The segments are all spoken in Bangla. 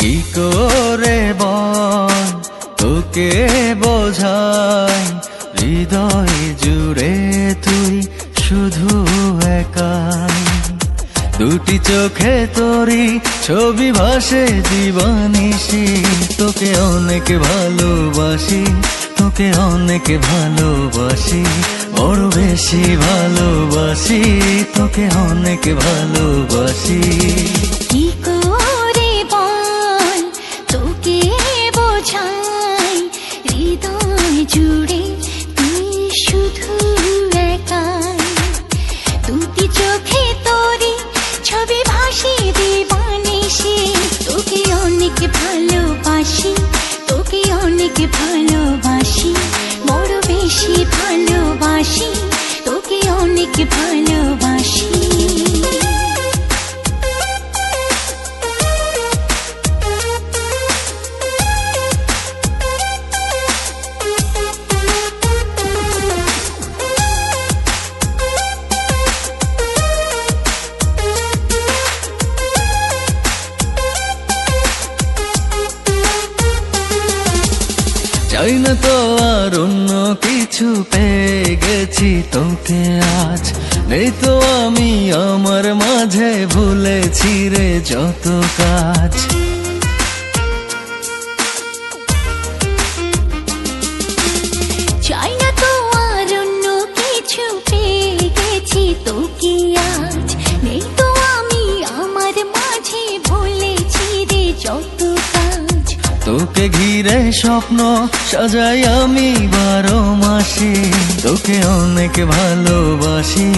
কি করে বল? তোকে বোঝাই, হৃদয় জুড়ে তুই শুধু একাই। দুটি চোখে তোরি ছবি ভাসে দিবানিসি তোকে অনেক ভালোবাসি, তোকে অনেক ভালোবাসি বড় বেশি ভালোবাসি, তোকে অনেক ভালোবাসি। কি জুড়ে তুই শুধু একাই। দুটি চোখে তোরে ছবি ভাসি দেবানিসি তোকে অনেক ভালোবাসি, তোকে অনেক ভালোবাসি, বড় বেশি ভালোবাসি, তোকে অনেক ভালোবাসি। চাই না তো আর অন্য কিছু পেয়ে গেছি তোকে আজ। নেই তো আমি আমার মাঝে ভুলেছি রে যত কাজ। তোকে ঘিরে স্বপ্ন সাজাই আমি বারো মাসি। তোকে অনেক ভালোবাসি,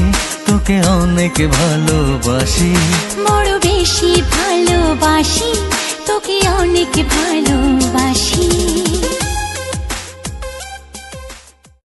তোকে অনেক ভালোবাসি। বড় বেশি ভালোবাসি, তোকে অনেক ভালো